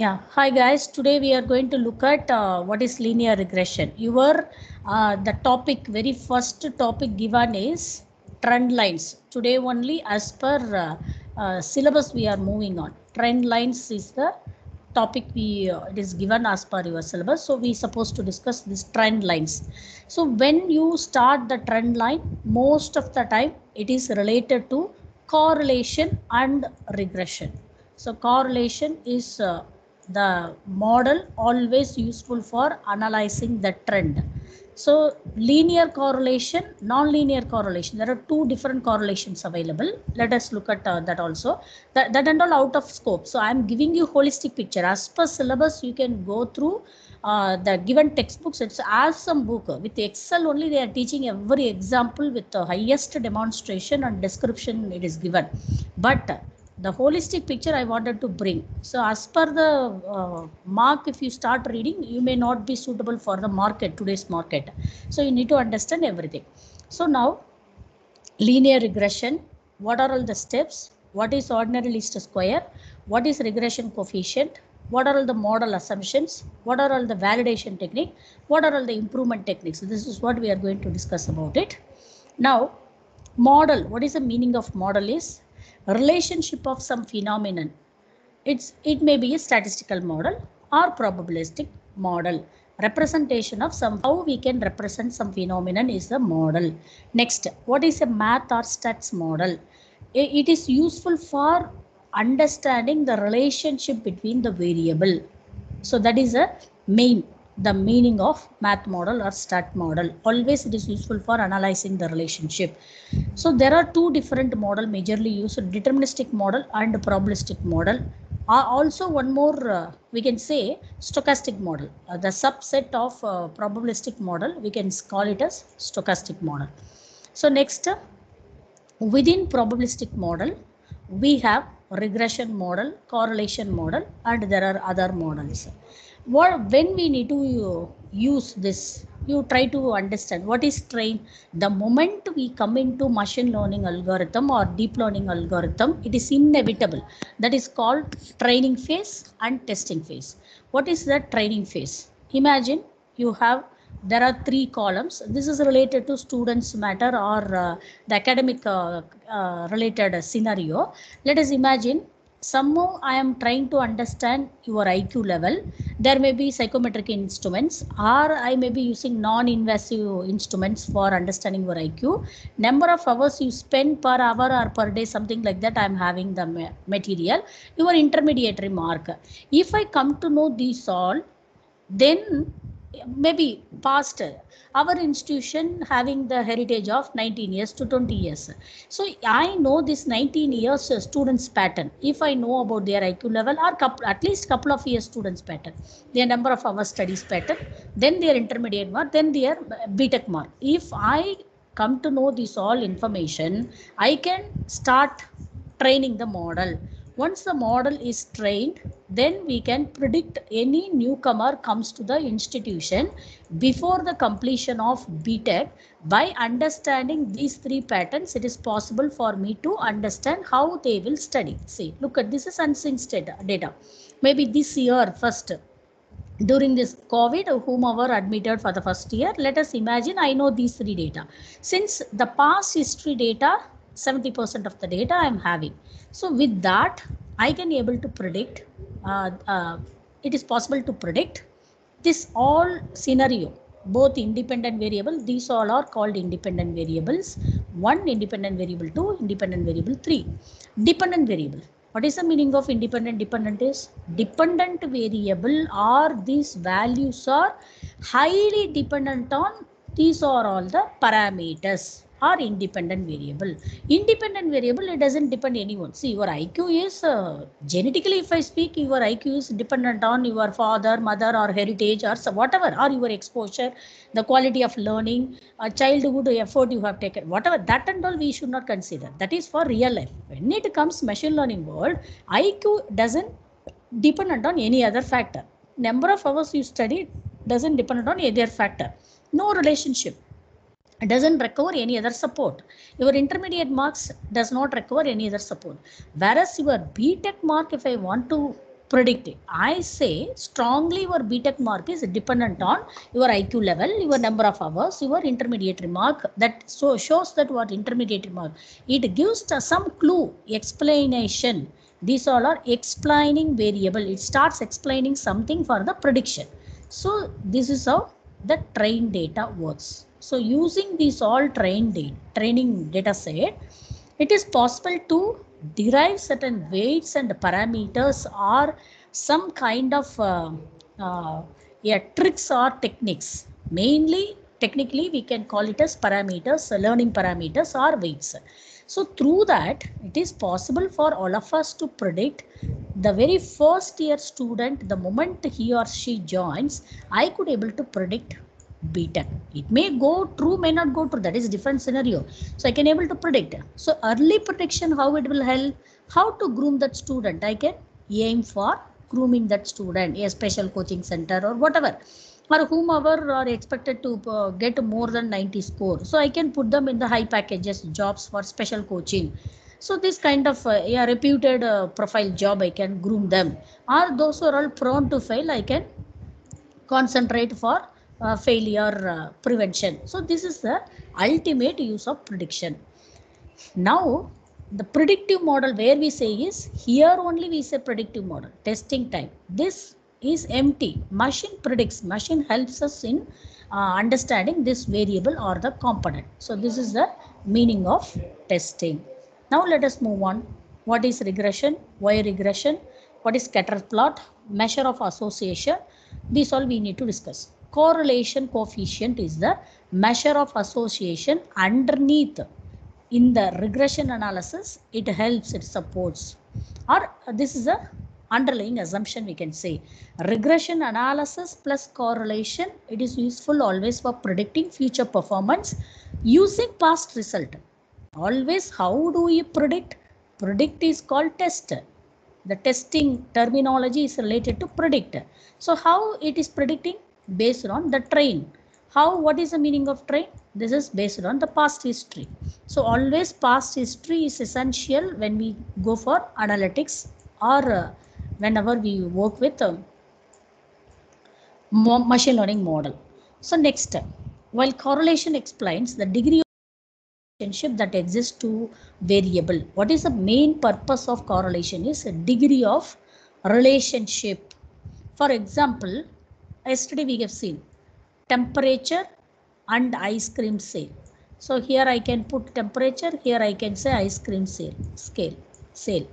Yeah, hi guys. Today we are going to look at uh, what is linear regression. Your uh, the topic, very first topic given is trend lines. Today only as per uh, uh, syllabus we are moving on. Trend lines is the topic we uh, it is given as per your syllabus. So we supposed to discuss this trend lines. So when you start the trend line, most of the time it is related to correlation and regression. So correlation is uh, the model always useful for analyzing the trend. So linear correlation, non-linear correlation, there are two different correlations available. Let us look at uh, that also. That, that and all out of scope. So I am giving you holistic picture. As per syllabus, you can go through uh, the given textbooks. It's as some book. With Excel only, they are teaching every example with the highest demonstration and description it is given. But the holistic picture I wanted to bring. So as per the uh, mark, if you start reading, you may not be suitable for the market, today's market. So you need to understand everything. So now, linear regression, what are all the steps? What is ordinary least square? What is regression coefficient? What are all the model assumptions? What are all the validation technique? What are all the improvement techniques? so This is what we are going to discuss about it. Now, model, what is the meaning of model is relationship of some phenomenon. It's, it may be a statistical model or probabilistic model. Representation of some, how we can represent some phenomenon is the model. Next, what is a math or stats model? It is useful for understanding the relationship between the variable. So that is a main the meaning of math model or stat model. Always it is useful for analyzing the relationship. So there are two different model majorly used, deterministic model and probabilistic model. Uh, also one more, uh, we can say stochastic model. Uh, the subset of uh, probabilistic model, we can call it as stochastic model. So next, within probabilistic model, we have regression model, correlation model, and there are other models what when we need to use this you try to understand what is train. The moment we come into machine learning algorithm or deep learning algorithm it is inevitable. That is called training phase and testing phase. What is the training phase? Imagine you have there are three columns. This is related to students matter or uh, the academic uh, uh, related scenario. Let us imagine somehow I am trying to understand your IQ level. There may be psychometric instruments or I may be using non-invasive instruments for understanding your IQ. Number of hours you spend per hour or per day, something like that, I am having the material. Your intermediary mark. If I come to know these all, then maybe past our institution having the heritage of 19 years to 20 years. So I know this 19 years students pattern. If I know about their IQ level or couple, at least couple of years students pattern, their number of hours studies pattern, then their intermediate mark, then their BTech mark. If I come to know this all information, I can start training the model once the model is trained, then we can predict any newcomer comes to the institution before the completion of BTech. By understanding these three patterns, it is possible for me to understand how they will study. See, look at this is unseen data. Maybe this year first during this COVID, whomever admitted for the first year, let us imagine I know these three data. Since the past history data 70% of the data I'm having. So with that, I can able to predict, uh, uh, it is possible to predict this all scenario, both independent variable, these all are called independent variables. One independent variable, two independent variable, three. Dependent variable. What is the meaning of independent? Dependent is dependent variable or these values are highly dependent on these are all the parameters or independent variable. Independent variable, it doesn't depend anyone. See, your IQ is, uh, genetically if I speak, your IQ is dependent on your father, mother or heritage or whatever, or your exposure, the quality of learning, uh, childhood effort you have taken, whatever, that and all we should not consider. That is for real life. When it comes machine learning world, IQ doesn't dependent on any other factor. Number of hours you study doesn't depend on any other factor. No relationship doesn't recover any other support. Your intermediate marks does not recover any other support. Whereas your BTech mark, if I want to predicting. I say strongly your BTech mark is dependent on your IQ level, your number of hours, your intermediate mark. That so shows that what intermediate mark. It gives some clue, explanation. These all are explaining variable. It starts explaining something for the prediction. So this is how the train data works. So using these all train training data set, it is possible to derive certain weights and parameters or some kind of uh, uh, yeah, tricks or techniques. Mainly, technically, we can call it as parameters, learning parameters or weights. So through that, it is possible for all of us to predict the very first year student, the moment he or she joins, I could able to predict BTech. It may go true, may not go true. That is different scenario. So I can able to predict. So early prediction, how it will help? How to groom that student? I can aim for grooming that student, a special coaching center or whatever. Or whomever are expected to uh, get more than 90 score. So I can put them in the high packages, jobs for special coaching. So this kind of uh, a reputed uh, profile job, I can groom them. Or those who are all prone to fail, I can concentrate for uh, failure uh, prevention. So this is the ultimate use of prediction. Now the predictive model where we say is here only we say predictive model testing time. This is empty. Machine predicts. Machine helps us in uh, understanding this variable or the component. So this is the meaning of testing. Now let us move on. What is regression? Why regression? What is scatter plot? Measure of association. These all we need to discuss correlation coefficient is the measure of association underneath. In the regression analysis it helps it supports. Or uh, this is a underlying assumption we can say. Regression analysis plus correlation it is useful always for predicting future performance using past result. Always how do you predict? Predict is called test. The testing terminology is related to predict. So how it is predicting based on the train. How, what is the meaning of train? This is based on the past history. So always past history is essential when we go for analytics or uh, whenever we work with a machine learning model. So next, while correlation explains the degree of relationship that exists to variable. What is the main purpose of correlation is a degree of relationship. For example, yesterday we have seen temperature and ice cream sale. So here I can put temperature, here I can say ice cream sale, scale, sale.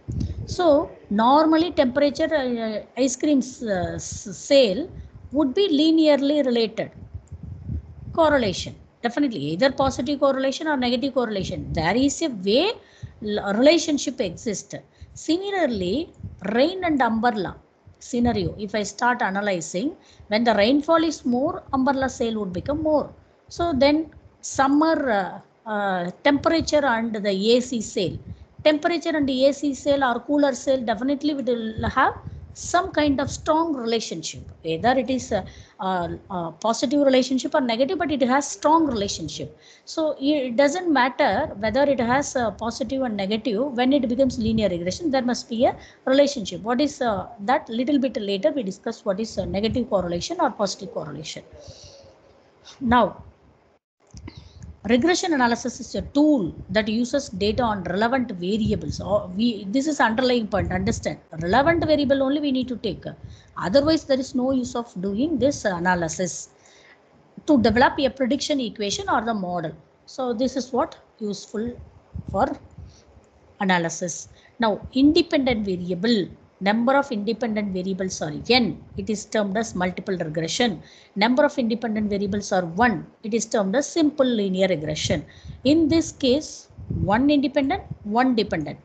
So normally temperature uh, ice cream uh, sale would be linearly related. Correlation, definitely either positive correlation or negative correlation. There is a way relationship exists. Similarly, rain and umbrella scenario. If i start analyzing when the rainfall is more umbrella sale would become more. So then summer uh, uh, temperature and the ac sale. Temperature and the ac sale or cooler sale definitely we will have some kind of strong relationship either it is a, a, a, positive relationship or negative but it has strong relationship. So it doesn't matter whether it has a positive and negative when it becomes linear regression there must be a relationship. What is uh, that little bit later we discuss what is negative correlation or positive correlation. Now regression analysis is a tool that uses data on relevant variables. Or we this is underlying point understand. Relevant variable only we need to take. Otherwise there is no use of doing this analysis to develop a prediction equation or the model. So this is what useful for analysis. Now independent variable number of independent variables are n. It is termed as multiple regression. Number of independent variables are 1 it is termed as simple linear regression. In this case one independent one dependent.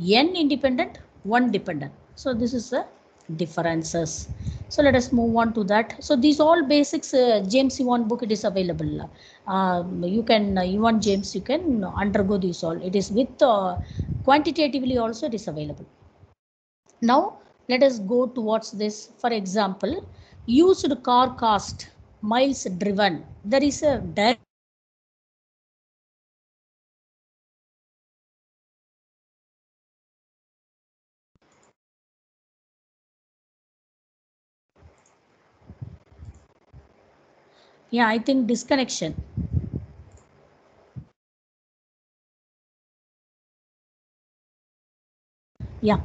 N independent one dependent. So this is the differences. So let us move on to that. So these all basics uh, james Ewan book it is available. Um, you can uh, Ewan james you can undergo these all. It is with uh, quantitatively also it is available now let us go towards this. For example, used car cost, miles driven. There is a direct yeah i think disconnection yeah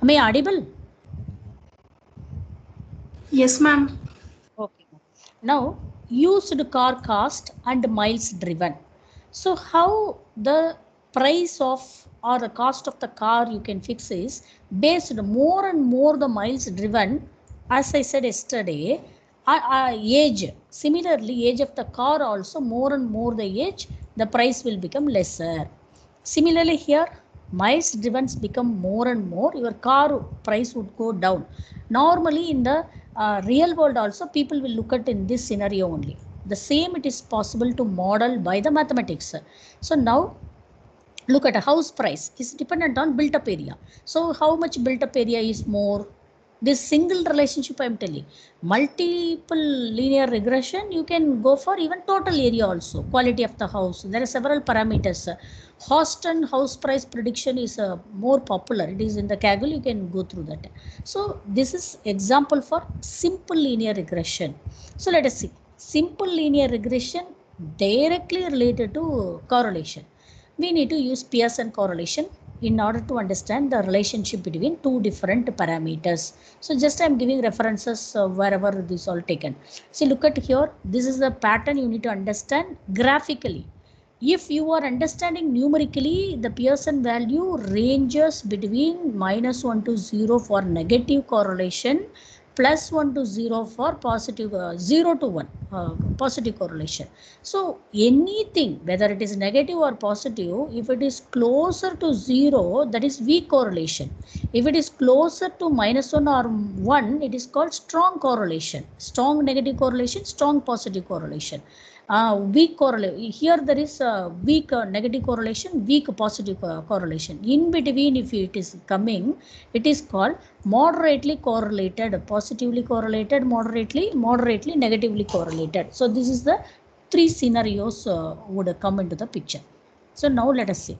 Am I audible? Yes, ma'am. Okay. Now, used car cost and miles driven. So, how the price of or the cost of the car you can fix is based more and more the miles driven. As I said yesterday, uh, uh, age. Similarly, age of the car also more and more the age, the price will become lesser. Similarly, here miles driven become more and more, your car price would go down. Normally, in the uh, real world also, people will look at in this scenario only. The same it is possible to model by the mathematics. So now look at a house price is dependent on built up area. So how much built up area is more? This single relationship I am telling. Multiple linear regression, you can go for even total area also. Quality of the house. There are several parameters. Boston house price prediction is uh, more popular. It is in the Kaggle. You can go through that. So this is example for simple linear regression. So let us see. Simple linear regression directly related to correlation. We need to use Pearson correlation in order to understand the relationship between two different parameters. So just I'm giving references uh, wherever this all taken. See look at here. This is the pattern you need to understand graphically. If you are understanding numerically, the Pearson value ranges between minus 1 to 0 for negative correlation plus 1 to 0 for positive uh, 0 to 1 uh, positive correlation. So anything whether it is negative or positive if it is closer to 0 that is weak correlation. If it is closer to minus 1 or 1 it is called strong correlation. Strong negative correlation strong positive correlation uh, weak correlation. Here there is a weak uh, negative correlation, weak positive uh, correlation. In between, if it is coming, it is called moderately correlated, positively correlated, moderately, moderately, negatively correlated. So this is the three scenarios uh, would come into the picture. So now let us see.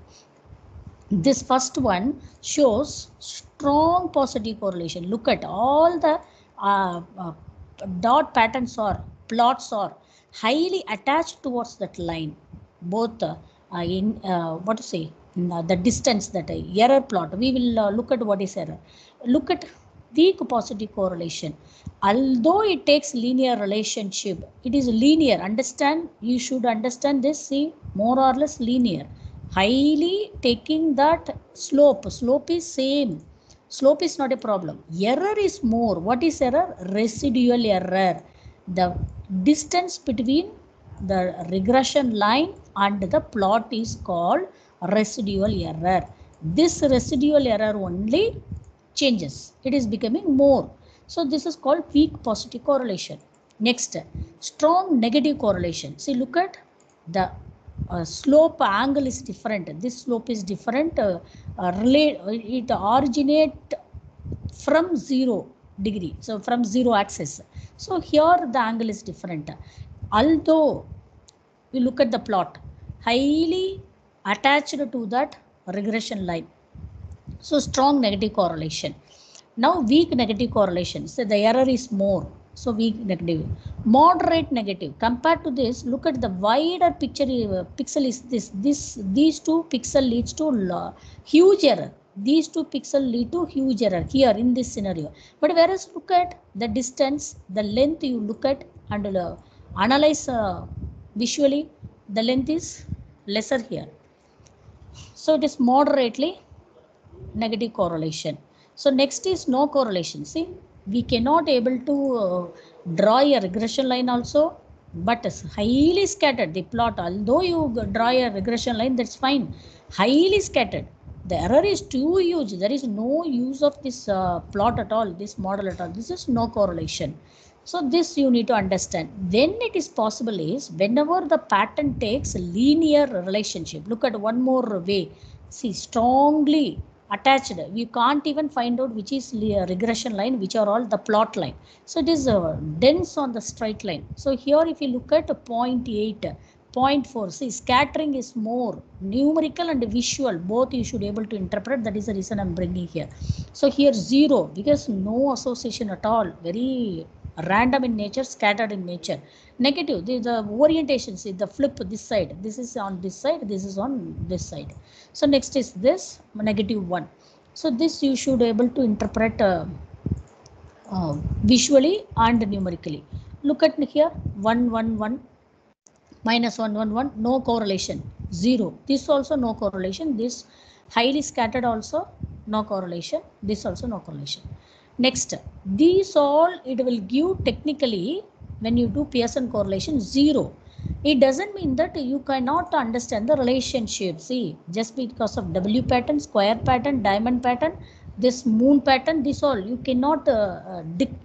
This first one shows strong positive correlation. Look at all the uh, uh, dot patterns or plots are highly attached towards that line. Both uh, in uh, what to say uh, the distance that error plot. We will look at what is error. Look at weak positive correlation. Although it takes linear relationship it is linear. Understand you should understand this see more or less linear. Highly taking that slope. Slope is same. Slope is not a problem. Error is more. What is error? Residual error the distance between the regression line and the plot is called residual error. This residual error only changes. It is becoming more. So this is called weak positive correlation. Next, strong negative correlation. See, look at the uh, slope angle is different. This slope is different. Uh, uh, relate, it originate from zero degree. So from zero axis. So here the angle is different. Although we look at the plot, highly attached to that regression line. So strong negative correlation. Now weak negative correlation. So the error is more. So weak negative. Moderate negative. Compared to this, look at the wider picture uh, pixel is this. This these two pixel leads to huge error these two pixels lead to huge error here in this scenario. But whereas look at the distance, the length you look at and uh, analyze uh, visually, the length is lesser here. So it is moderately negative correlation. So next is no correlation. See, we cannot able to uh, draw a regression line also, but highly scattered. The plot, although you draw a regression line, that's fine. Highly scattered the error is too huge. There is no use of this uh, plot at all, this model at all. This is no correlation. So this you need to understand. When it is possible is whenever the pattern takes linear relationship. Look at one more way. See, strongly attached. We can't even find out which is regression line, which are all the plot line. So it is uh, dense on the straight line. So here if you look at 0.8, 0.4 see scattering is more numerical and visual both you should able to interpret that is the reason i'm bringing here so here zero because no association at all very random in nature, scattered in nature. Negative, the, the orientation, see the flip this side, this is on this side, this is on this side. So next is this negative one. So this you should able to interpret uh, uh, visually and numerically. Look at here, 1, 1, 1, minus 1, 1, 1, no correlation, 0. This also no correlation, this highly scattered also no correlation, this also no correlation. Next, these all it will give technically when you do Pearson correlation 0. It doesn't mean that you cannot understand the relationship. See, just because of W pattern, square pattern, diamond pattern, this moon pattern, this all, you cannot uh,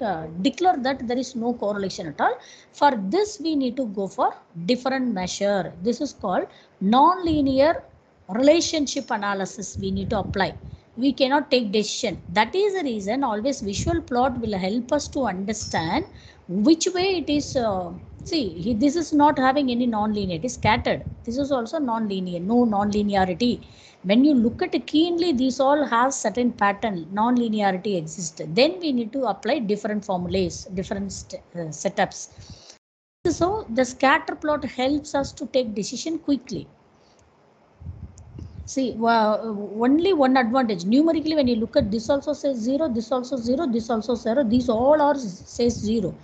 uh, declare that there is no correlation at all. For this, we need to go for different measure. This is called non-linear relationship analysis we need to apply. We cannot take decision. That is the reason always visual plot will help us to understand which way it is uh, see he, this is not having any non-linear it is scattered. This is also non-linear no non-linearity. When you look at it keenly these all have certain pattern. Non-linearity exists. Then we need to apply different formulas different uh, setups. So the scatter plot helps us to take decision quickly. See only one advantage. Numerically when you look at this also says 0 this also 0 this also 0 these all are says 0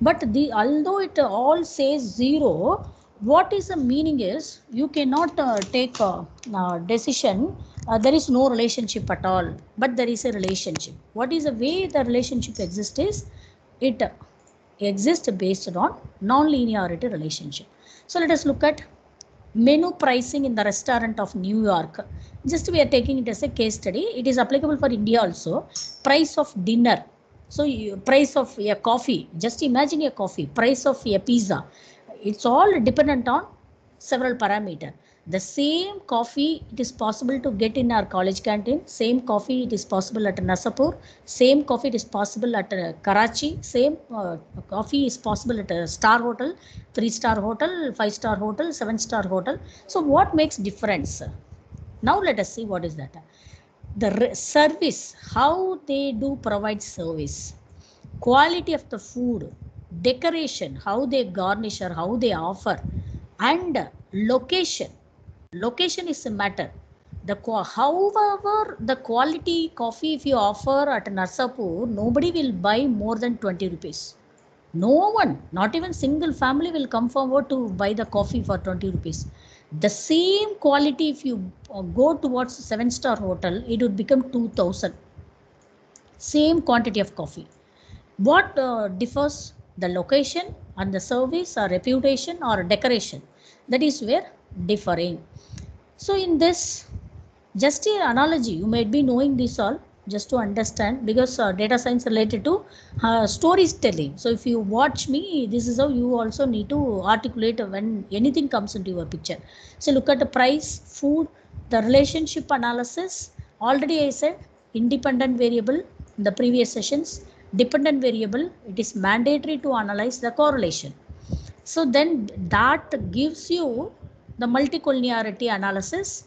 but the although it all says 0 what is the meaning is you cannot uh, take a, a decision uh, there is no relationship at all but there is a relationship what is the way the relationship exists is it exists based on non-linearity relationship so let us look at menu pricing in the restaurant of New York. Just we are taking it as a case study. It is applicable for India also. Price of dinner. So you, price of a coffee. Just imagine a coffee. Price of a pizza. It's all dependent on several parameter. The same coffee it is possible to get in our college canteen. Same coffee it is possible at Narsapur. Same coffee it is possible at uh, Karachi. Same uh, coffee is possible at a star hotel, three star hotel, five star hotel, seven star hotel. So what makes difference? Now let us see what is that. The service, how they do provide service, quality of the food, decoration, how they garnish or how they offer, and location. Location is a matter. The however the quality coffee if you offer at Narsapur nobody will buy more than 20 rupees. No one not even single family will come forward to buy the coffee for 20 rupees the same quality if you uh, go towards seven star hotel it would become 2000 same quantity of coffee. What uh, differs the location and the service or reputation or decoration that is where differing. So in this, just an analogy, you might be knowing this all just to understand because uh, data science related to uh, storytelling. So if you watch me, this is how you also need to articulate when anything comes into your picture. So look at the price, food, the relationship analysis. Already I said independent variable in the previous sessions. Dependent variable, it is mandatory to analyze the correlation. So then that gives you the multicollinearity analysis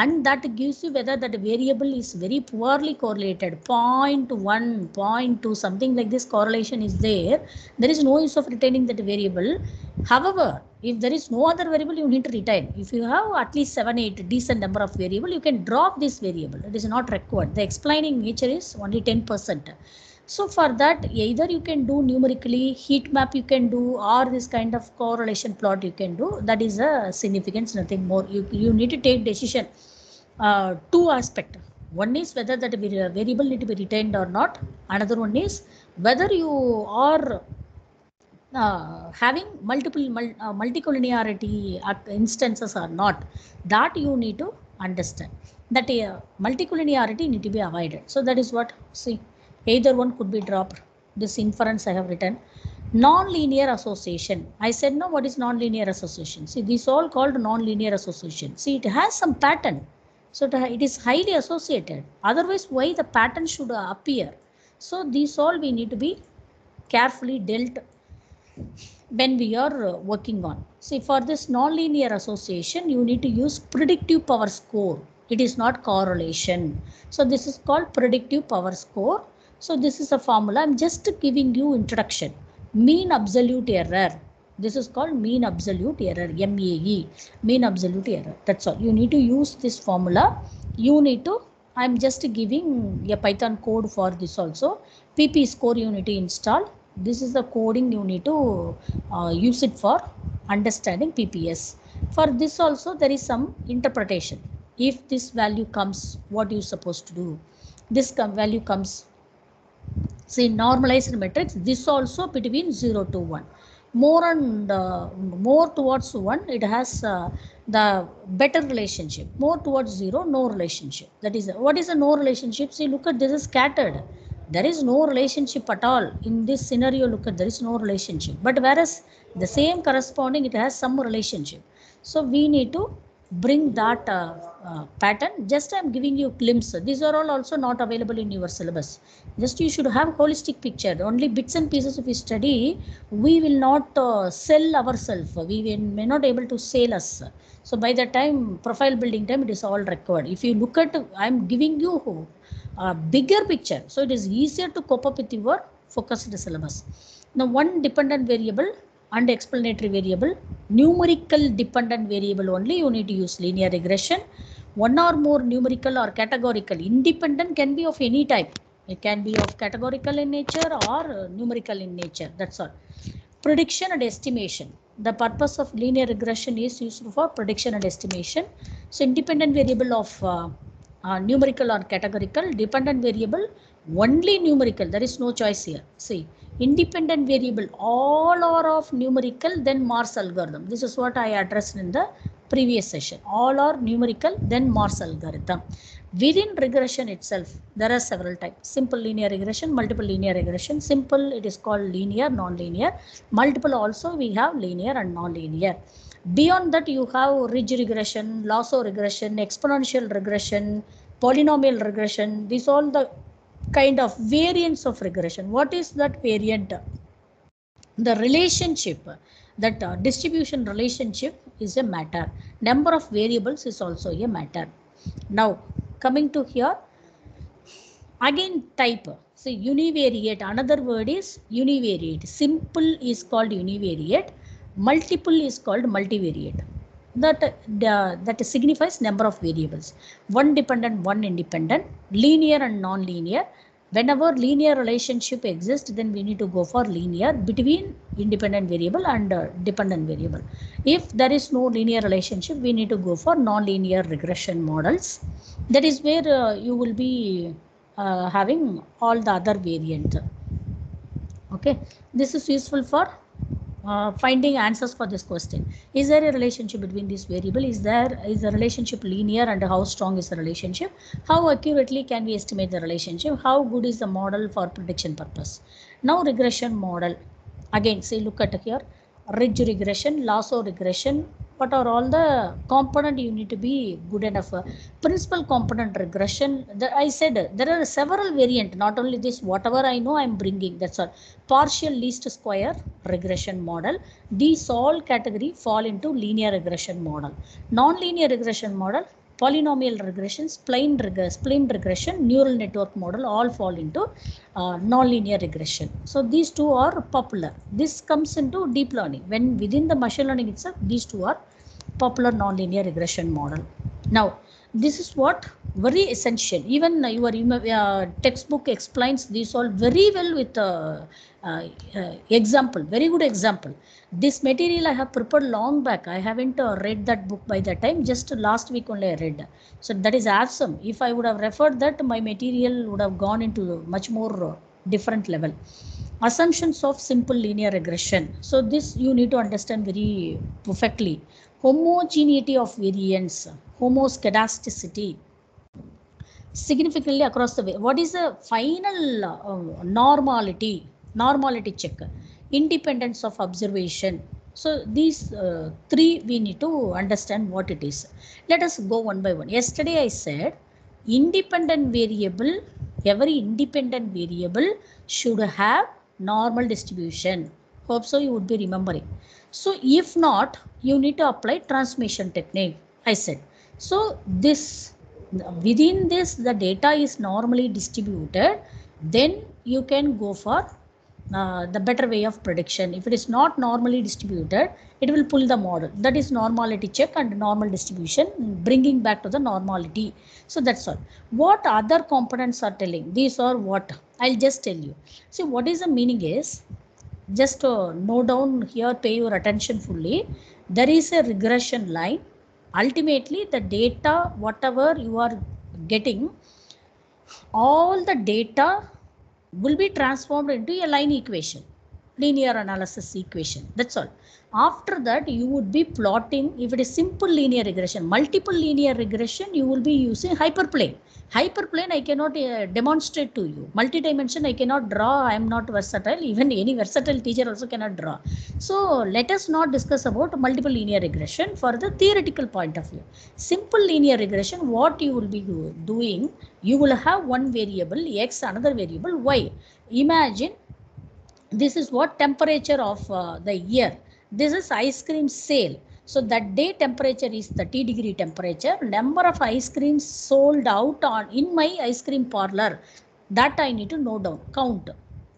and that gives you whether that variable is very poorly correlated 0.1 0.2 something like this correlation is there. There is no use of retaining that variable. However if there is no other variable you need to retain. If you have at least 7 8 decent number of variable you can drop this variable. It is not required. The explaining nature is only 10 percent so for that, either you can do numerically, heat map you can do, or this kind of correlation plot you can do. That is a significance, nothing more. You, you need to take decision. Uh, two aspect. One is whether that variable need to be retained or not. Another one is whether you are uh, having multiple mul uh, multicollinearity instances or not. That you need to understand. That uh, multicollinearity need to be avoided. So that is what see. Either one could be dropped. This inference I have written. Non-linear association. I said no, what is non-linear association? See, these all called non-linear association. See, it has some pattern. So it is highly associated. Otherwise, why the pattern should appear? So these all we need to be carefully dealt when we are uh, working on. See, for this non-linear association, you need to use predictive power score. It is not correlation. So this is called predictive power score. So this is a formula. I'm just giving you introduction. mean absolute error. This is called mean absolute error, MAE, mean absolute error. That's all. You need to use this formula. You need to, I'm just giving a Python code for this also. PP score unity install. This is the coding you need to uh, use it for understanding PPS. For this also there is some interpretation. If this value comes, what you supposed to do? This value comes See normalized matrix, this also between 0 to 1. More and uh, more towards 1, it has uh, the better relationship. More towards 0, no relationship. That is, what is a no relationship? See, look at this is scattered. There is no relationship at all. In this scenario, look at there is no relationship. But whereas the same corresponding, it has some relationship. So we need to bring that uh, uh, pattern. Just i'm giving you glimpse. These are all also not available in your syllabus. Just you should have holistic picture. Only bits and pieces of study we will not uh, sell ourselves we will, may not able to sell us. So by the time profile building time it is all required. If you look at i'm giving you a bigger picture. So it is easier to cope up with your focused syllabus. Now one dependent variable and explanatory variable numerical dependent variable only you need to use linear regression. One or more numerical or categorical independent can be of any type. It can be of categorical in nature or numerical in nature that's all. Prediction and estimation. The purpose of linear regression is used for prediction and estimation. So independent variable of uh, uh, numerical or categorical dependent variable only numerical. There is no choice here. See independent variable all are of numerical then Morse algorithm. This is what I addressed in the previous session. All are numerical then Morse algorithm. Within regression itself there are several types. Simple linear regression multiple linear regression. Simple it is called linear non-linear. Multiple also we have linear and non-linear. Beyond that you have ridge regression lasso regression exponential regression polynomial regression. These all the kind of variance of regression. What is that variant? The relationship, that uh, distribution relationship is a matter. Number of variables is also a matter. Now, coming to here, again type. So, univariate, another word is univariate. Simple is called univariate. Multiple is called multivariate that uh, that signifies number of variables. One dependent one independent linear and non-linear. Whenever linear relationship exists then we need to go for linear between independent variable and uh, dependent variable. If there is no linear relationship we need to go for non-linear regression models. That is where uh, you will be uh, having all the other variant. Okay. This is useful for uh, finding answers for this question. Is there a relationship between this variable? Is there is the relationship linear and how strong is the relationship? How accurately can we estimate the relationship? How good is the model for prediction purpose? Now regression model. Again, say look at here. Ridge regression, lasso regression, what are all the component you need to be good enough. Principal component regression that i said there are several variant not only this whatever i know i'm bringing that's all. Partial least square regression model. These all category fall into linear regression model. Non-linear regression model polynomial regression, spline, reg spline regression, neural network model all fall into uh, nonlinear regression. So these two are popular. This comes into deep learning. When within the machine learning itself, these two are popular nonlinear regression model. Now, this is what very essential. Even your uh, textbook explains this all very well with uh, uh, example, very good example. This material I have prepared long back. I haven't uh, read that book by that time. Just last week only I read. So that is awesome. If I would have referred that, my material would have gone into much more uh, different level. Assumptions of simple linear regression. So this you need to understand very perfectly. Homogeneity of variance, homoscedasticity, significantly across the way. What is the final uh, normality? Normality check independence of observation. So these uh, three we need to understand what it is. Let us go one by one. Yesterday I said independent variable, every independent variable should have normal distribution. Hope so you would be remembering. So if not, you need to apply transmission technique. I said. So this within this the data is normally distributed then you can go for uh, the better way of prediction. If it is not normally distributed, it will pull the model. That is normality check and normal distribution, bringing back to the normality. So that's all. What other components are telling? These are what? I'll just tell you. See, what is the meaning is, just uh, note down here, pay your attention fully. There is a regression line. Ultimately, the data, whatever you are getting, all the data will be transformed into a line equation linear analysis equation. That's all. After that you would be plotting if it is simple linear regression multiple linear regression you will be using hyperplane hyperplane i cannot uh, demonstrate to you. Multi-dimension i cannot draw. I am not versatile. Even any versatile teacher also cannot draw. So let us not discuss about multiple linear regression for the theoretical point of view. Simple linear regression what you will be doing you will have one variable x another variable y. Imagine this is what temperature of uh, the year this is ice cream sale so that day temperature is 30 degree temperature. Number of ice creams sold out on in my ice cream parlor. That i need to note down count.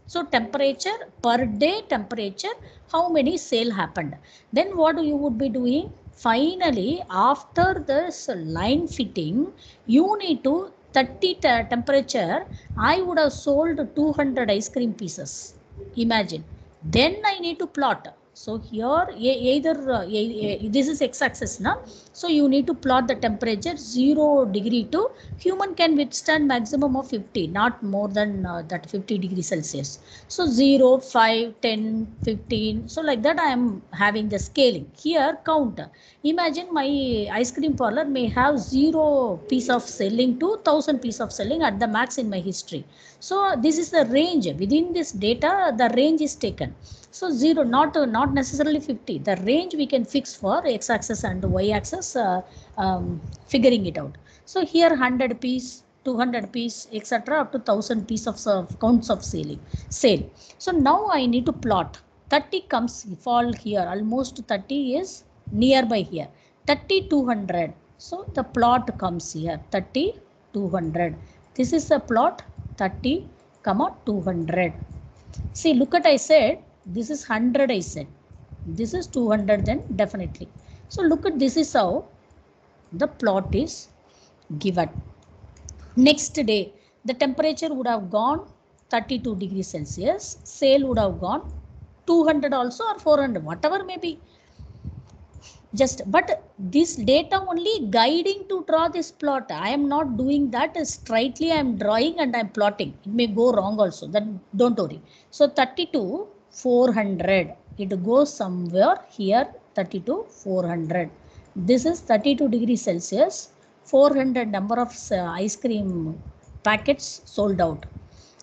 So temperature per day temperature how many sale happened? Then what you would be doing? Finally after this line fitting you need to 30 temperature i would have sold 200 ice cream pieces. Imagine. Then i need to plot so here either uh, this is x-axis now so you need to plot the temperature 0 degree to human can withstand maximum of 50 not more than uh, that 50 degree celsius. So 0 5 10 15 so like that i am having the scaling. Here count imagine my ice cream parlor may have 0 piece of selling to 1000 piece of selling at the max in my history. So this is the range. Within this data the range is taken so 0 not uh, not necessarily 50 the range we can fix for x axis and y axis uh, um, figuring it out. So here 100 piece 200 piece etc up to 1000 piece of counts of selling sale. So now i need to plot. 30 comes fall here. Almost 30 is nearby here. 30 200 so the plot comes here. 30 200 this is the plot. 30 comma 200 see look at i said this is 100 I said. This is 200 then definitely. So look at this is how the plot is given. Next day, the temperature would have gone 32 degrees Celsius. Sale would have gone 200 also or 400, whatever may be. Just, but this data only guiding to draw this plot. I am not doing that straightly. I am drawing and I am plotting. It may go wrong also. Then don't worry. So 32 400 it goes somewhere here 32 400 this is 32 degrees celsius 400 number of uh, ice cream packets sold out.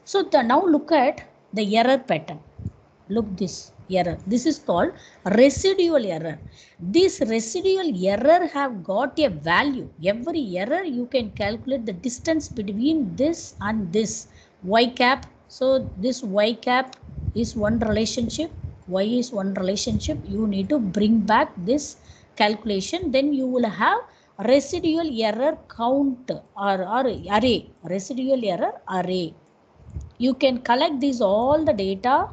So the, now look at the error pattern. Look this error. This is called residual error. This residual error have got a value. Every error you can calculate the distance between this and this y cap so this y cap is one relationship y is one relationship you need to bring back this calculation then you will have residual error count or, or array residual error array. You can collect these all the data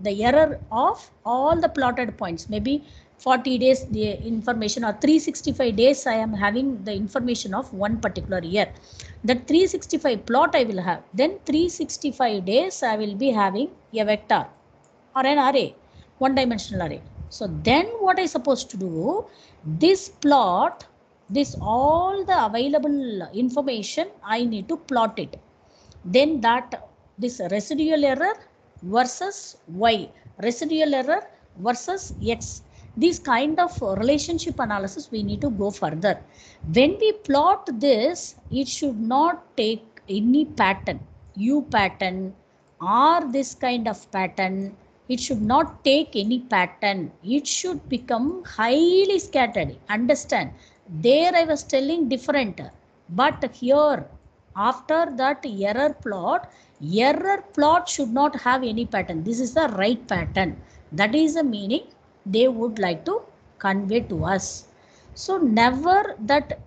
the error of all the plotted points. Maybe 40 days the information or 365 days i am having the information of one particular year. That 365 plot i will have then 365 days i will be having a vector or an array one dimensional array. So then what i supposed to do this plot this all the available information i need to plot it. Then that this residual error versus y residual error versus x these kind of uh, relationship analysis we need to go further. When we plot this it should not take any pattern. U pattern or this kind of pattern it should not take any pattern. It should become highly scattered. Understand there i was telling different but here after that error plot error plot should not have any pattern. This is the right pattern. That is the meaning they would like to convey to us so never that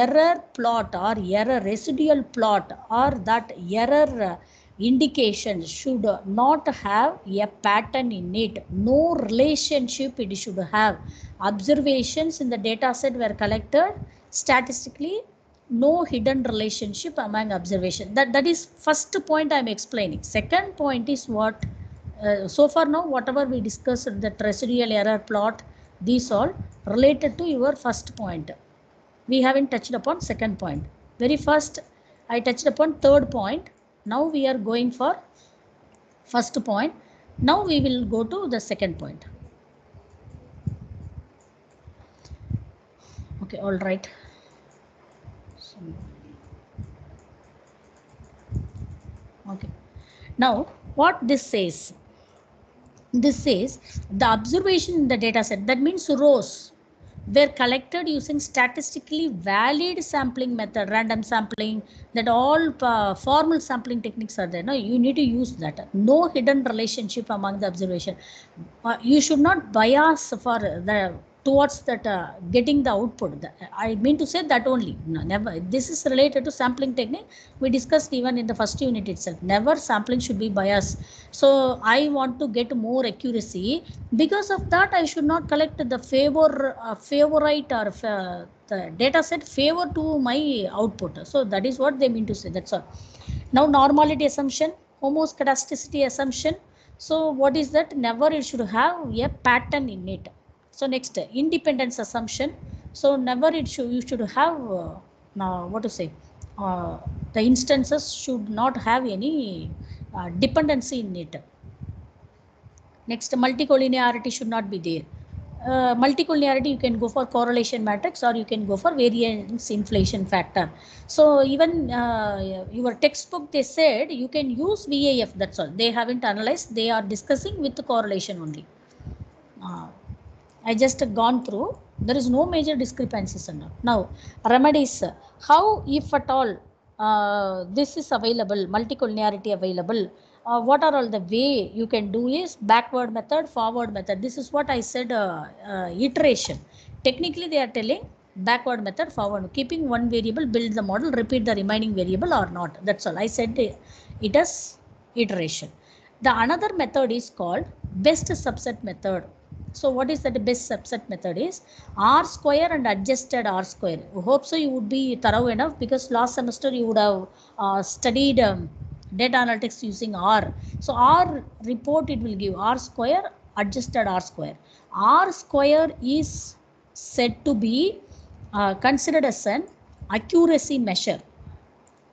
error plot or error residual plot or that error uh, indication should not have a pattern in it. No relationship it should have. Observations in the data set were collected statistically no hidden relationship among observation that that is first point i'm explaining second point is what uh, so far now whatever we discussed the residual error plot these all related to your first point. We haven't touched upon second point. Very first i touched upon third point. Now we are going for first point. Now we will go to the second point. Okay all right. Okay. Now what this says this is the observation in the data set that means rows were collected using statistically valid sampling method random sampling that all uh, formal sampling techniques are there. No you need to use that. No hidden relationship among the observation. Uh, you should not bias for the towards that uh, getting the output. The, I mean to say that only. No, never. This is related to sampling technique. We discussed even in the first unit itself. Never sampling should be biased. So I want to get more accuracy. Because of that, I should not collect the favor, uh, favorite or uh, the data set favor to my output. So that is what they mean to say. That's all. Now normality assumption, homoscedasticity assumption. So what is that? Never it should have a pattern in it. So next independence assumption. So never it should you should have uh, now what to say uh, the instances should not have any uh, dependency in it. Next multicollinearity should not be there. Uh, multicollinearity you can go for correlation matrix or you can go for variance inflation factor. So even uh, your textbook they said you can use VIF that's all. They haven't analyzed. They are discussing with the correlation only. Uh, I just gone through. There is no major discrepancies in Now, remedies. How, if at all, uh, this is available, multicollinearity available, uh, what are all the way you can do is backward method, forward method. This is what I said, uh, uh iteration. Technically, they are telling backward method, forward. Keeping one variable, build the model, repeat the remaining variable or not. That's all. I said it as iteration. The another method is called best subset method so what is that best subset method is R square and adjusted R square. Hope so you would be thorough enough because last semester you would have uh, studied um, data analytics using R. So R report it will give R square adjusted R square. R square is said to be uh, considered as an accuracy measure.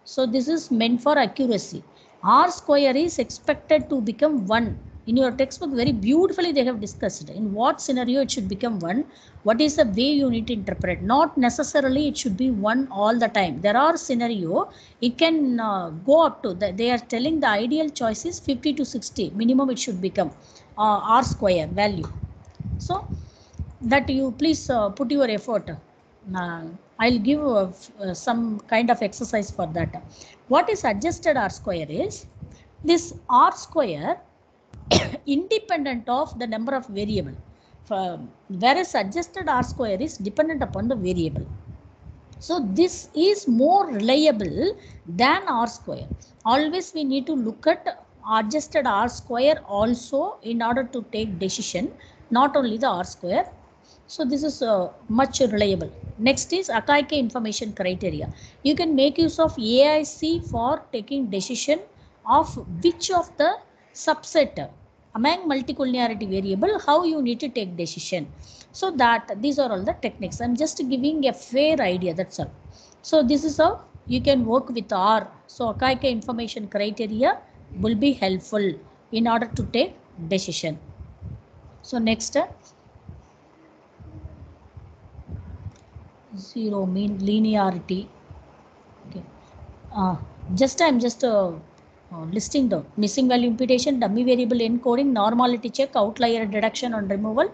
So this is meant for accuracy. R square is expected to become 1 in your textbook very beautifully they have discussed in what scenario it should become one what is the way you need to interpret. Not necessarily it should be one all the time. There are scenario it can uh, go up to the, they are telling the ideal choice is 50 to 60 minimum it should become uh, r square value. So that you please uh, put your effort. I'll give uh, uh, some kind of exercise for that. What is adjusted R square is this R square independent of the number of variable. whereas adjusted R square is dependent upon the variable. So this is more reliable than R square. Always we need to look at adjusted R square also in order to take decision, not only the R square. So this is uh, much reliable. Next is Akaike information criteria. You can make use of AIC for taking decision of which of the subset among multicollinearity variable how you need to take decision. So that these are all the techniques. I'm just giving a fair idea that's all. So this is how you can work with r. So akaike information criteria will be helpful in order to take decision. So next uh, zero mean linearity. Okay. Uh, just i'm just uh, uh, listing the missing value imputation, dummy variable encoding, normality check, outlier deduction and removal,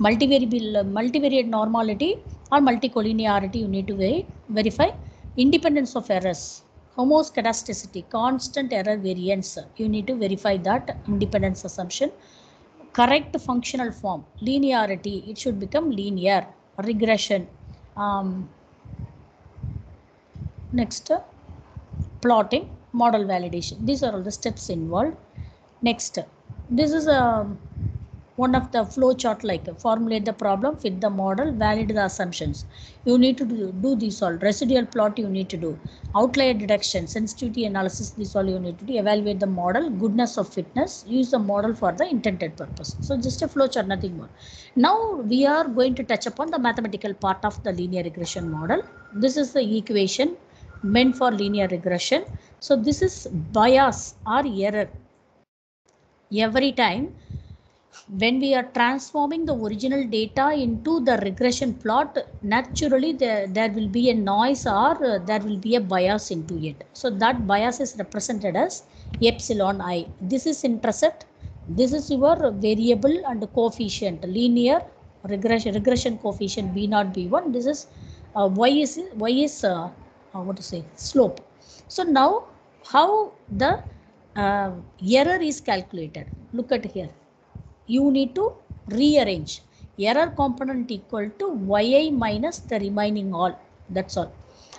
multivariable, uh, multivariate normality or multicollinearity you need to ver verify, independence of errors, homoscedasticity, constant error variance, you need to verify that independence assumption, correct functional form, linearity, it should become linear, regression, um, next plotting model validation. These are all the steps involved. Next, this is a one of the flow chart like formulate the problem, fit the model, validate the assumptions. You need to do, do this all. Residual plot you need to do. Outlier detection, sensitivity analysis, this all you need to do. Evaluate the model, goodness of fitness, use the model for the intended purpose. So just a flow chart, nothing more. Now we are going to touch upon the mathematical part of the linear regression model. This is the equation meant for linear regression. So this is bias or error. Every time when we are transforming the original data into the regression plot, naturally there, there will be a noise or uh, there will be a bias into it. So that bias is represented as epsilon i. This is intercept. This is your variable and coefficient, linear regression, regression coefficient b 0 b1. This is uh, y is, y is uh, uh, what to say, slope. So now how the uh, error is calculated. Look at here. You need to rearrange. Error component equal to yi minus the remaining all. That's all.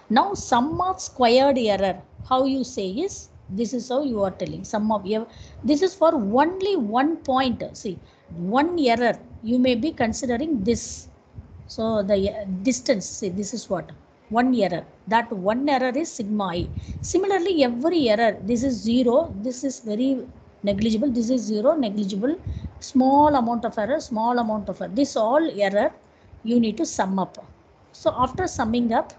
Now sum of squared error how you say is this is how you are telling. Sum of error this is for only one point. See one error you may be considering this. So the distance see this is what one error. That one error is sigma i. Similarly every error this is zero this is very negligible this is zero negligible small amount of error small amount of error. This all error you need to sum up. So after summing up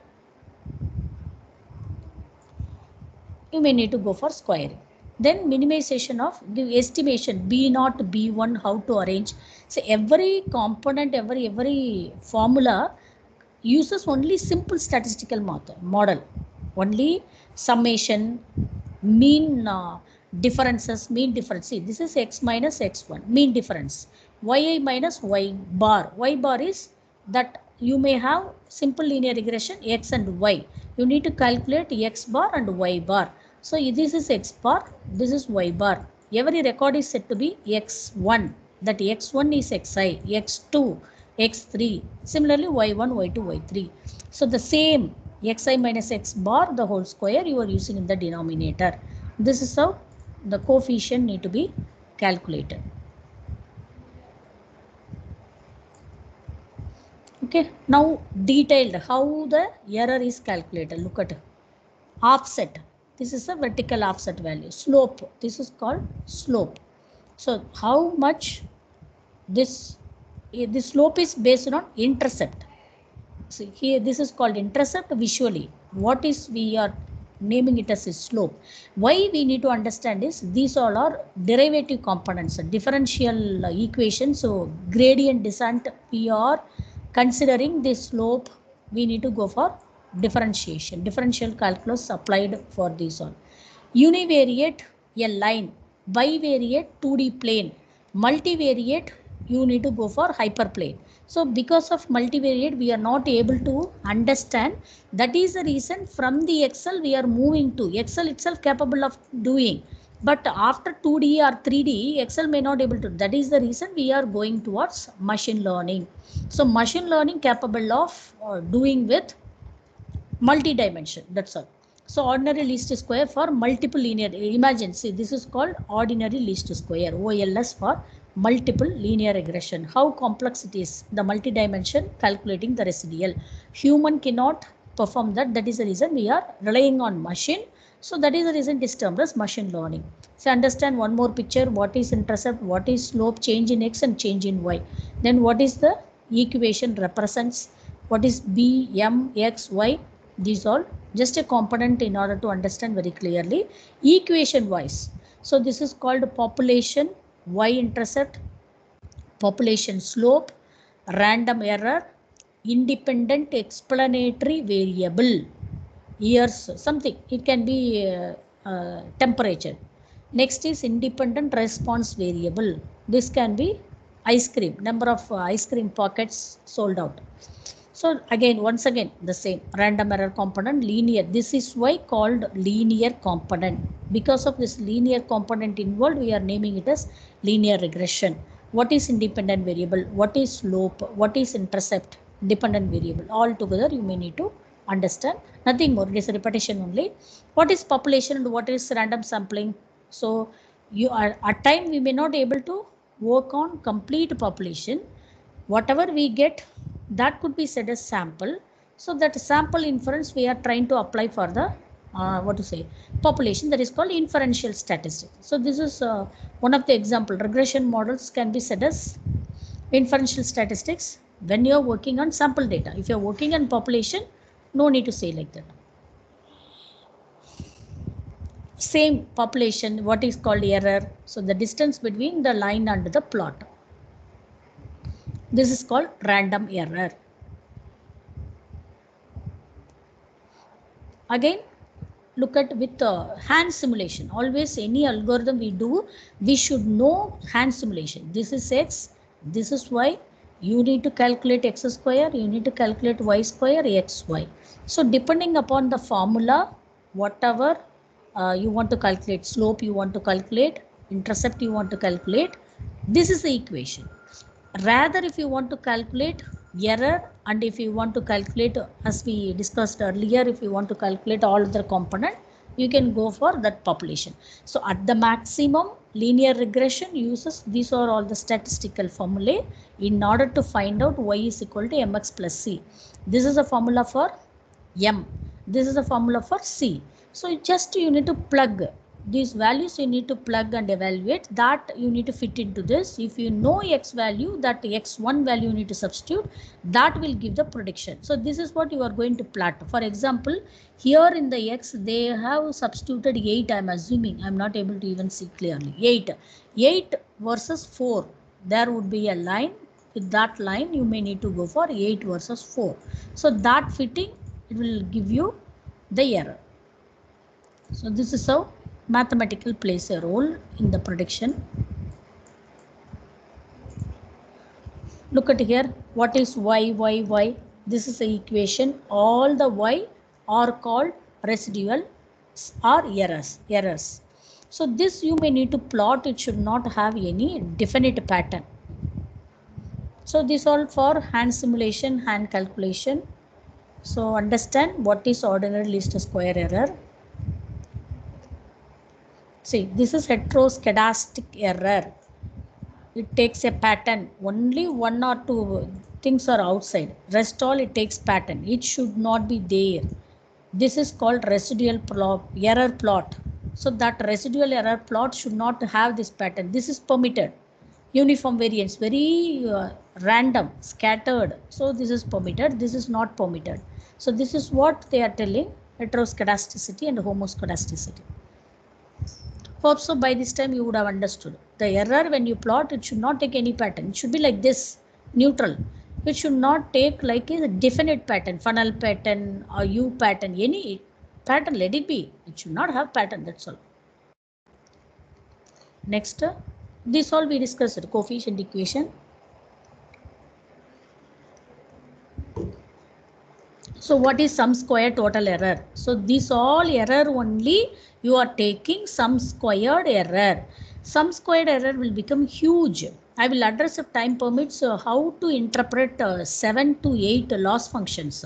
you may need to go for squaring then minimization of the estimation b not b1 how to arrange. So every component every every formula uses only simple statistical model. Only summation mean uh, differences mean difference. See this is x minus x1 mean difference. Yi minus y bar. Y bar is that you may have simple linear regression x and y. You need to calculate x bar and y bar. So this is x bar this is y bar. Every record is said to be x1 that x1 is xi x2 x3 similarly y1 y2 y3 so the same xi minus x bar the whole square you are using in the denominator this is how the coefficient need to be calculated. Okay, now detailed how the error is calculated. Look at offset. This is a vertical offset value. Slope. This is called slope. So how much this the slope is based on intercept. So here this is called intercept visually. What is we are naming it as a slope. Why we need to understand is these all are derivative components, differential uh, equation. So gradient descent, we are considering the slope, we need to go for differentiation, differential calculus applied for these all. Univariate, a line, bivariate, 2D plane, multivariate, you need to go for hyperplane. So because of multivariate, we are not able to understand. That is the reason from the Excel we are moving to Excel itself capable of doing. But after 2D or 3D, Excel may not able to. That is the reason we are going towards machine learning. So machine learning capable of uh, doing with multi-dimension. That's all. So ordinary least square for multiple linear. Imagine, see, this is called ordinary least square, OLS for multiple linear regression. How complex it is, the multi-dimension calculating the residual. Human cannot perform that. That is the reason we are relying on machine. So that is the reason it is termed as machine learning. So understand one more picture, what is intercept, what is slope, change in x and change in y. Then what is the equation represents, what is b, m, x, y. These all just a component in order to understand very clearly. Equation wise. So this is called population y-intercept, population slope, random error, independent explanatory variable, years, something. It can be uh, uh, temperature. Next is independent response variable. This can be ice cream, number of uh, ice cream pockets sold out. So again, once again, the same random error component, linear. This is why called linear component. Because of this linear component involved, we are naming it as linear regression. What is independent variable? What is slope? What is intercept? Dependent variable. All together, you may need to understand nothing more it is repetition only what is population and what is random sampling so you are at time we may not able to work on complete population whatever we get that could be said as sample. So that sample inference we are trying to apply for the uh, what to say population that is called inferential statistics so this is uh, one of the example. Regression models can be said as inferential statistics when you are working on sample data. If you are working on population no need to say like that. Same population what is called error. So the distance between the line and the plot this is called random error. Again look at with uh, hand simulation. Always any algorithm we do we should know hand simulation. This is x this is y. You need to calculate x square you need to calculate y square x y. So depending upon the formula whatever uh, you want to calculate slope you want to calculate intercept you want to calculate this is the equation rather if you want to calculate error and if you want to calculate as we discussed earlier if you want to calculate all other component you can go for that population. So at the maximum linear regression uses these are all the statistical formulae in order to find out y is equal to mx plus c. This is a formula for m. This is a formula for c. So just you need to plug these values you need to plug and evaluate. That you need to fit into this. If you know x value that x1 value you need to substitute that will give the prediction. So this is what you are going to plot. For example here in the x they have substituted 8 i'm assuming. I'm not able to even see clearly. 8 8 versus 4 there would be a line. With that line you may need to go for 8 versus 4 so that fitting it will give you the error. So this is how mathematical plays a role in the prediction. Look at here, what is y, y, y? This is the equation. All the y are called residual or errors. errors. So this you may need to plot, it should not have any definite pattern. So this all for hand simulation, hand calculation. So understand what is ordinary least square error. See, this is heteroscedastic error. It takes a pattern. Only one or two things are outside. Rest all it takes pattern. It should not be there. This is called residual plot, error plot. So that residual error plot should not have this pattern. This is permitted. Uniform variance, very uh, random, scattered. So this is permitted. This is not permitted. So this is what they are telling heteroscedasticity and homoscedasticity. Hope so by this time you would have understood. The error when you plot, it should not take any pattern. It should be like this, neutral. It should not take like a definite pattern, funnel pattern or U pattern, any pattern, let it be. It should not have pattern, that's all. Next, this all we discussed, coefficient equation. So what is sum square total error? So this all error only you are taking sum squared error. Sum squared error will become huge. I will address if time permits uh, how to interpret uh, 7 to 8 loss functions.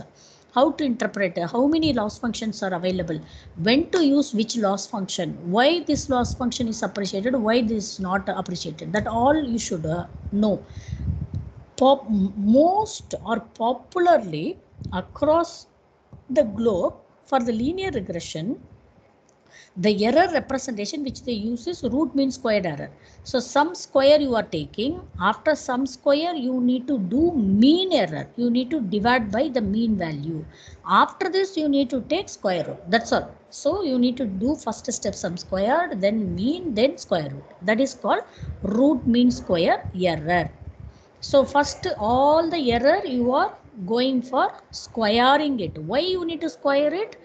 How to interpret, uh, how many loss functions are available, when to use which loss function, why this loss function is appreciated, why this is not appreciated. That all you should uh, know. Pop, most or popularly across the globe for the linear regression, the error representation which they use is root mean squared error. So sum square you are taking, after sum square you need to do mean error. You need to divide by the mean value. After this you need to take square root. That's all. So you need to do first step sum squared, then mean, then square root. That is called root mean square error. So first all the error you are going for squaring it. Why you need to square it?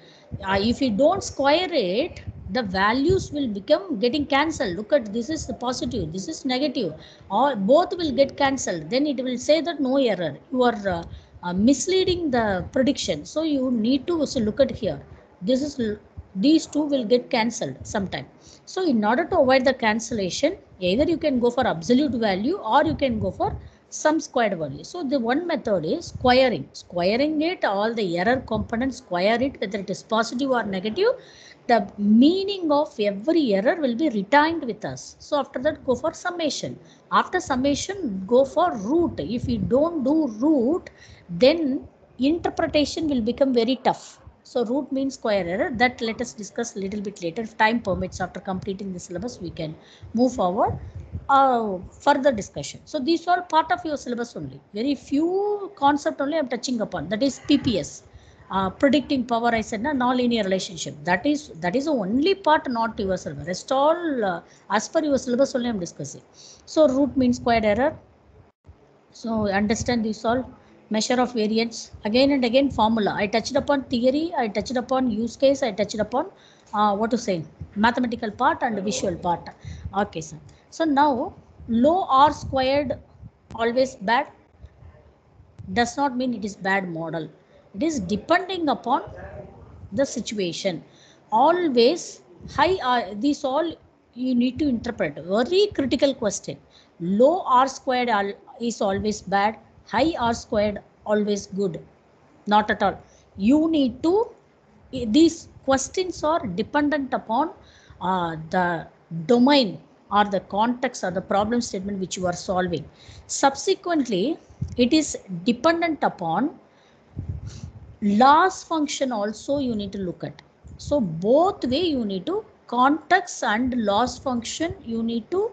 Uh, if you don't square it, the values will become getting cancelled. Look at this is the positive, this is negative. Or both will get cancelled. Then it will say that no error. You are uh, uh, misleading the prediction. So you need to so look at here. This is these two will get cancelled sometime. So in order to avoid the cancellation, either you can go for absolute value or you can go for sum squared value. So the one method is squaring. Squaring it, all the error components, square it, whether it is positive or negative, the meaning of every error will be retained with us. So after that, go for summation. After summation, go for root. If you don't do root, then interpretation will become very tough. So root mean square error. That let us discuss a little bit later. If time permits, after completing the syllabus, we can move forward uh, further discussion. So these are part of your syllabus only. Very few concept only I'm touching upon. That is PPS. Uh, predicting power I said na non-linear relationship that is that is the only part not your syllabus rest all uh, as per your syllabus only I'm discussing so root mean squared error so understand this all measure of variance again and again formula. I touched upon theory I touched upon use case I touched upon uh, what to say mathematical part and visual part. Okay sir. So now low r squared always bad does not mean it is bad model. It is depending upon the situation. Always high r these all you need to interpret. Very critical question. Low r squared is always bad high r squared always good? Not at all. You need to these questions are dependent upon uh, the domain or the context or the problem statement which you are solving. Subsequently it is dependent upon loss function also you need to look at. So both way you need to context and loss function you need to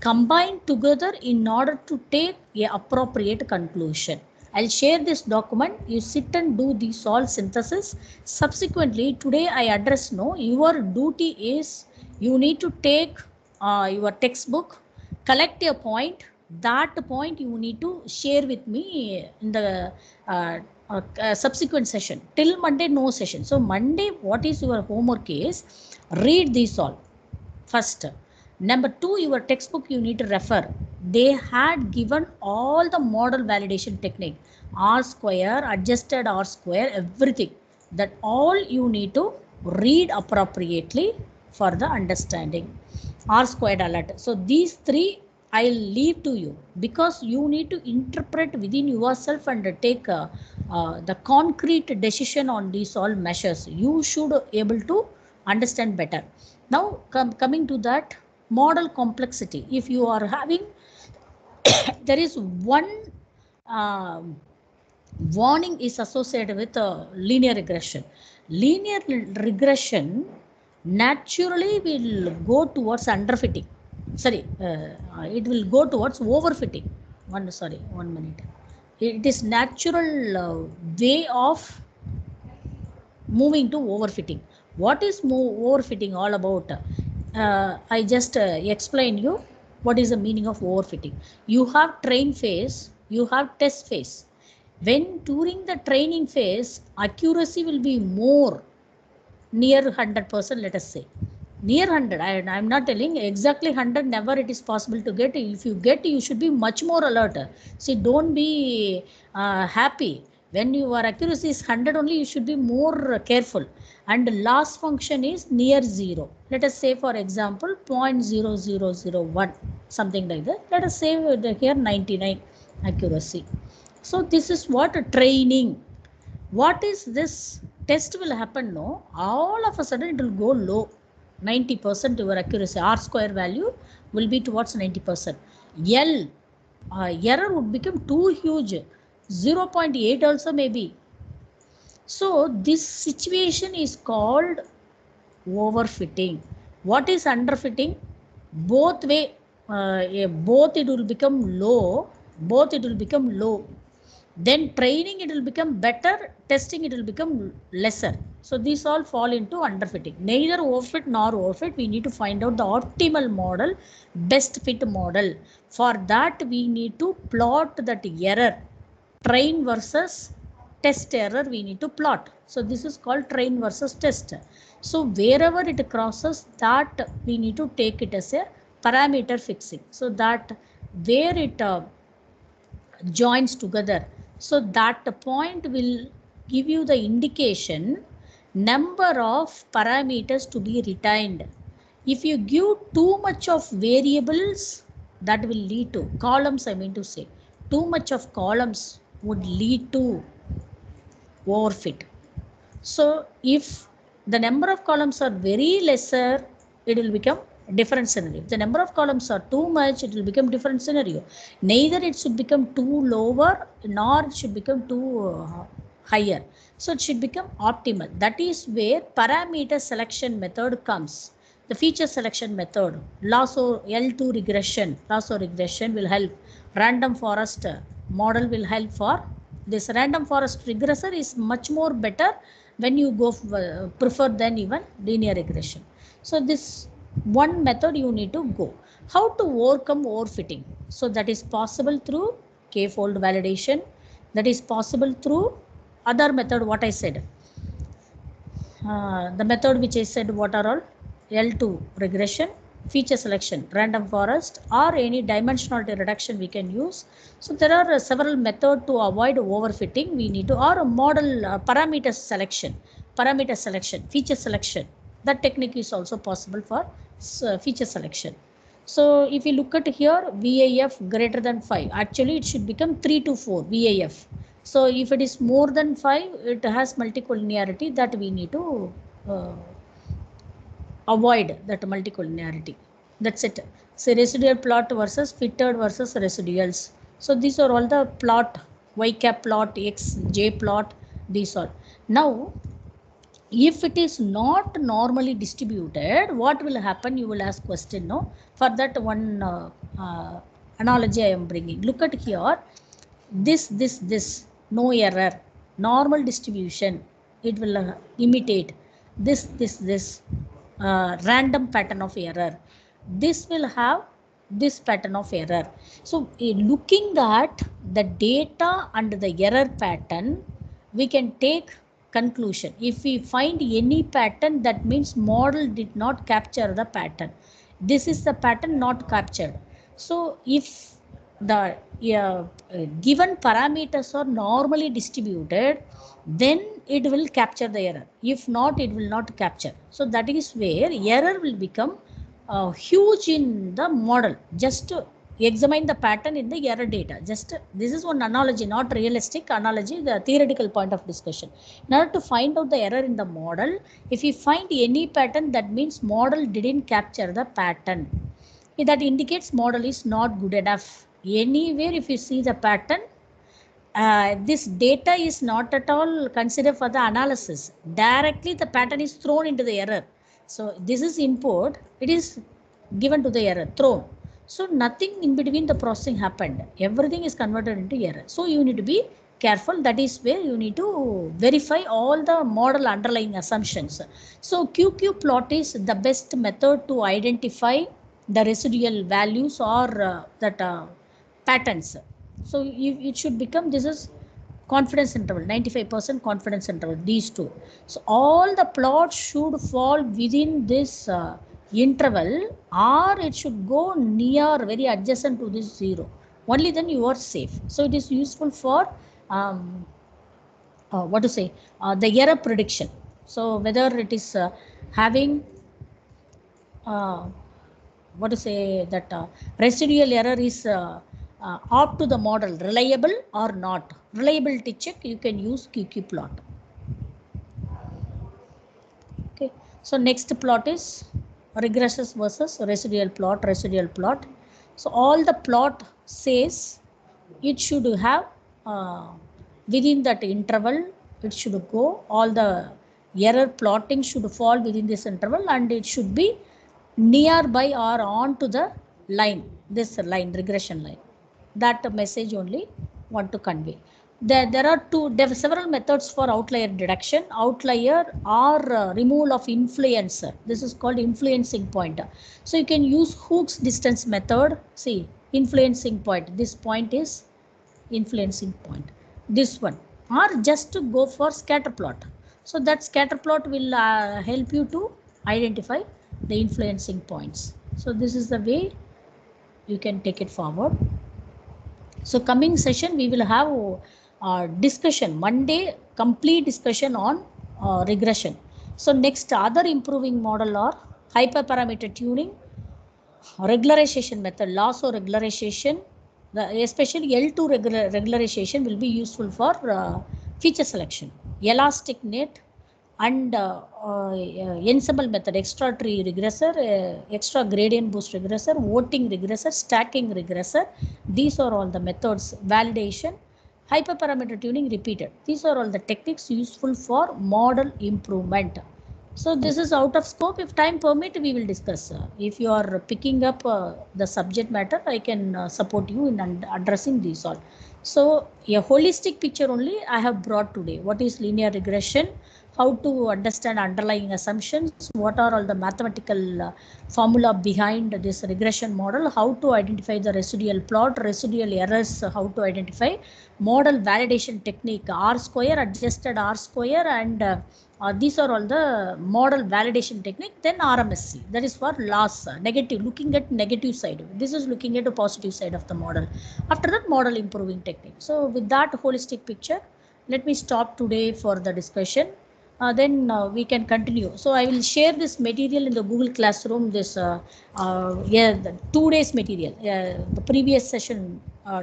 combine together in order to take a appropriate conclusion. I'll share this document. You sit and do the all synthesis. Subsequently today i address no your duty is you need to take uh, your textbook collect a point. That point you need to share with me in the uh, uh, uh, subsequent session. Till monday no session. So monday what is your homework is read these all first number two your textbook you need to refer. They had given all the model validation technique. R square adjusted r square everything. That all you need to read appropriately for the understanding. R squared alert. So these three i'll leave to you because you need to interpret within yourself and take uh, uh, the concrete decision on these all measures. You should able to understand better. Now com coming to that model complexity. If you are having there is one uh, warning is associated with linear regression. Linear regression naturally will go towards underfitting. Sorry uh, it will go towards overfitting. One sorry one minute. It is natural uh, way of moving to overfitting. What is overfitting all about uh, i just uh, explain you what is the meaning of overfitting. You have train phase you have test phase. When during the training phase accuracy will be more near 100% let us say. Near 100 I, i'm not telling exactly 100 never it is possible to get. If you get you should be much more alert. See don't be uh, happy. When your accuracy is 100 only you should be more careful and loss function is near zero. Let us say for example 0.0001 something like that. Let us say here 99 accuracy. So this is what training. What is this test will happen? No all of a sudden it will go low. 90% your accuracy. R square value will be towards 90% l uh, error would become too huge. 0.8 also maybe so this situation is called overfitting. What is underfitting? Both way uh, both it will become low both it will become low. Then training it will become better testing it will become lesser. So these all fall into underfitting. Neither overfit nor overfit we need to find out the optimal model best fit model. For that we need to plot that error. Train versus test error we need to plot. So this is called train versus test. So wherever it crosses that we need to take it as a parameter fixing. So that where it uh, joins together. So that point will give you the indication number of parameters to be retained. If you give too much of variables that will lead to columns i mean to say too much of columns would lead to overfit. So if the number of columns are very lesser, it will become different scenario. If the number of columns are too much, it will become different scenario. Neither it should become too lower, nor it should become too uh, higher. So it should become optimal. That is where parameter selection method comes. The feature selection method, lasso L2 regression, lasso regression will help. Random forest model will help for this random forest regressor is much more better when you go uh, prefer than even linear regression. So this one method you need to go. How to overcome overfitting? So that is possible through k-fold validation. That is possible through other method what I said. Uh, the method which I said what are all? L2 regression, feature selection, random forest or any dimensionality reduction we can use. So there are uh, several methods to avoid overfitting. We need to or model uh, parameter selection, parameter selection, feature selection. That technique is also possible for uh, feature selection. So if you look at here, VIF greater than 5, actually it should become 3 to 4 VIF. So if it is more than 5, it has multicollinearity that we need to uh, avoid that multicollinearity. That's it. So residual plot versus fitted versus residuals. So these are all the plot, y cap plot, x, j plot, these are. Now, if it is not normally distributed, what will happen? You will ask question, no? For that one uh, uh, analogy I am bringing. Look at here. This, this, this, no error. Normal distribution, it will uh, imitate this, this, this uh, random pattern of error. This will have this pattern of error. So uh, looking at the data and the error pattern, we can take conclusion. If we find any pattern, that means model did not capture the pattern. This is the pattern not captured. So if the uh, given parameters are normally distributed, then it will capture the error. If not, it will not capture. So that is where error will become uh, huge in the model. Just to examine the pattern in the error data. Just this is one analogy, not realistic analogy, the theoretical point of discussion. In order to find out the error in the model, if you find any pattern, that means model didn't capture the pattern. That indicates model is not good enough anywhere if you see the pattern uh, this data is not at all considered for the analysis. Directly the pattern is thrown into the error. So this is import. It is given to the error thrown. So nothing in between the processing happened. Everything is converted into error. So you need to be careful. That is where you need to verify all the model underlying assumptions. So qq plot is the best method to identify the residual values or uh, that uh, patterns. So you, it should become this is confidence interval 95% confidence interval these two. So all the plots should fall within this uh, interval or it should go near very adjacent to this zero. Only then you are safe. So it is useful for um, uh, what to say uh, the error prediction. So whether it is uh, having uh, what to say that uh, residual error is uh, up to the model reliable or not? Reliability check you can use qq plot. Okay. So next plot is regresses versus residual plot residual plot. So all the plot says it should have uh, within that interval it should go. All the error plotting should fall within this interval and it should be nearby or on to the line this line regression line that message only want to convey. There, there are two, there are several methods for outlier deduction, outlier or uh, removal of influencer. This is called influencing point. So you can use Cook's distance method. See, influencing point. This point is influencing point. This one. Or just to go for scatter plot. So that scatter plot will uh, help you to identify the influencing points. So this is the way you can take it forward. So coming session, we will have uh, discussion, Monday, complete discussion on uh, regression. So next other improving model are hyperparameter tuning, regularization method, lasso regularization, the, especially L2 regular, regularization will be useful for uh, feature selection. Elastic net and uh, uh, ensemble method, extra tree regressor, extra gradient boost regressor, voting regressor, stacking regressor. These are all the methods. Validation, hyperparameter tuning repeated. These are all the techniques useful for model improvement. So this is out of scope. If time permit, we will discuss. If you are picking up uh, the subject matter, I can uh, support you in addressing these all. So a holistic picture only I have brought today. What is linear regression? How to understand underlying assumptions? What are all the mathematical uh, formula behind this regression model? How to identify the residual plot, residual errors? How to identify model validation technique? R square, adjusted R square, and uh, uh, these are all the model validation technique then rmse that is for loss uh, negative looking at negative side this is looking at a positive side of the model after that model improving technique so with that holistic picture let me stop today for the discussion uh, then uh, we can continue. So i will share this material in the google classroom this uh, yeah the two days material the previous session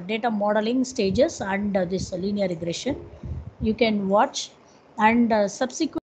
data modeling stages and this linear regression. You can watch. And subsequent